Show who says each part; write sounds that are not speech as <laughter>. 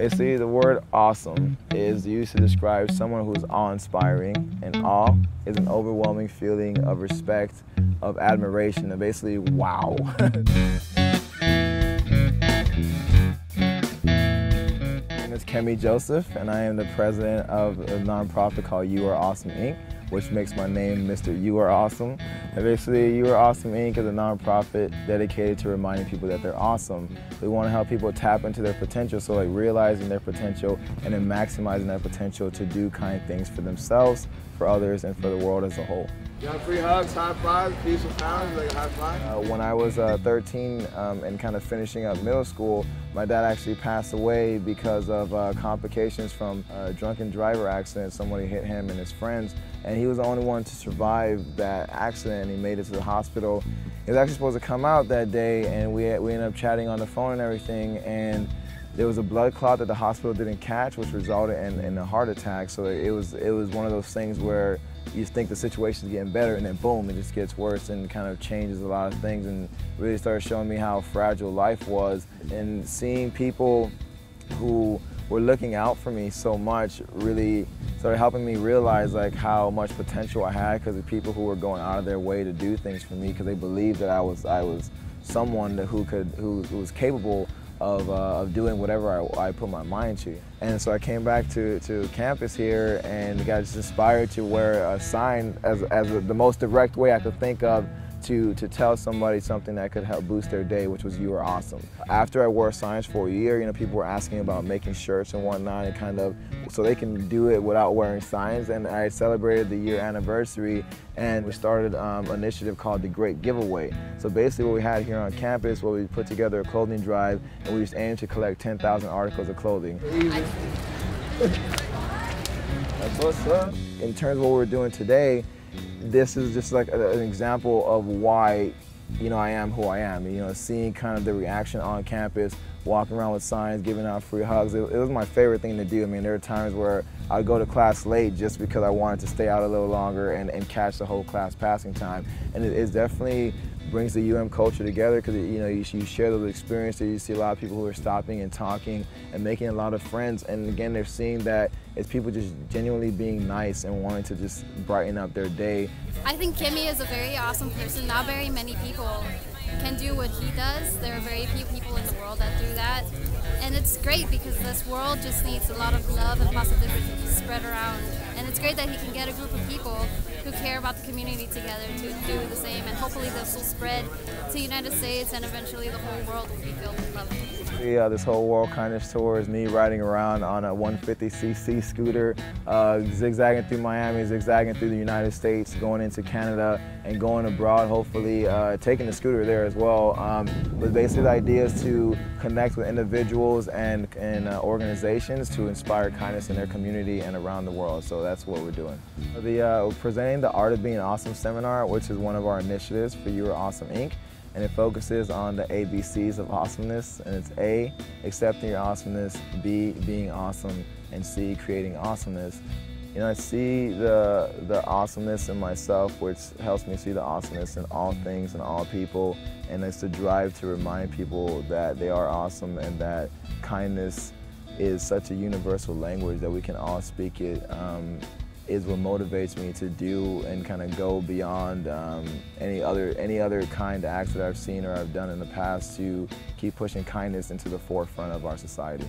Speaker 1: Basically, the word awesome is used to describe someone who's awe-inspiring, and awe is an overwhelming feeling of respect, of admiration, and basically, wow. <laughs> It's Kemy Joseph, and I am the president of a nonprofit called You Are Awesome Inc., which makes my name Mr. You Are Awesome. And basically, You Are Awesome Inc. is a nonprofit dedicated to reminding people that they're awesome. We want to help people tap into their potential, so like realizing their potential and then maximizing that potential to do kind things for themselves, for others, and for the world as a whole.
Speaker 2: You got free hugs, high fives, peace and pounds, like a high five?
Speaker 1: Uh, when I was uh, 13 um, and kind of finishing up middle school, my dad actually passed away because of uh, complications from a drunken driver accident. Somebody hit him and his friends, and he was the only one to survive that accident. He made it to the hospital. He was actually supposed to come out that day, and we, we ended up chatting on the phone and everything, and there was a blood clot that the hospital didn't catch, which resulted in, in a heart attack. So it was, it was one of those things where you think the situation's getting better and then boom, it just gets worse and kind of changes a lot of things and really started showing me how fragile life was and seeing people who were looking out for me so much really started helping me realize like how much potential I had because of people who were going out of their way to do things for me because they believed that I was I was someone who could who, who was capable of, uh, of doing whatever I, I, put my mind to. And so I came back to, to campus here and got just inspired to wear a sign as, as the most direct way I could think of to, to tell somebody something that could help boost their day, which was you are awesome. After I wore signs for a year, you know, people were asking about making shirts and whatnot and kind of so they can do it without wearing signs. And I celebrated the year anniversary and we started um, an initiative called the Great Giveaway. So basically what we had here on campus, where we put together a clothing drive and we just aimed to collect 10,000 articles of clothing. That's what's up. In terms of what we're doing today, this is just like a, an example of why you know I am who I am. You know, seeing kind of the reaction on campus, walking around with signs, giving out free hugs. It, it was my favorite thing to do. I mean, there are times where I'd go to class late just because I wanted to stay out a little longer and, and catch the whole class passing time. And it is definitely brings the UM culture together because you know you, you, share those experiences. You see a lot of people who are stopping and talking and making a lot of friends. And again, they're seeing that it's people just genuinely being nice and wanting to just brighten up their day.
Speaker 3: I think Kemy is a very awesome person. Not very many people can do what he does. There are very few people in the world that do that. And it's great because this world just needs a lot of love and positivity spread around. Great that he can get a group of people who care about the community together to do the same. And hopefully this will spread to the United States and eventually the whole world will be filled with love.
Speaker 1: Yeah, this whole World Kindness Tour is me riding around on a 150cc scooter, uh, zigzagging through Miami, zigzagging through the United States, going into Canada, and going abroad, hopefully uh, taking the scooter there as well. Um, but basically the idea is to connect with individuals and, and uh, organizations to inspire kindness in their community and around the world. So that's what we're doing. The, uh, presenting the Art of Being Awesome seminar, which is one of our initiatives for You Are Awesome Inc and it focuses on the ABCs of awesomeness. And it's A, accepting your awesomeness, B, being awesome, and C, creating awesomeness. You know, I see the, the awesomeness in myself, which helps me see the awesomeness in all things and all people. And it's the drive to remind people that they are awesome and that kindness is such a universal language that we can all speak it um, is what motivates me to do and kind of go beyond um, any other any other kind of acts that I've seen or I've done in the past to keep pushing kindness into the forefront of our society.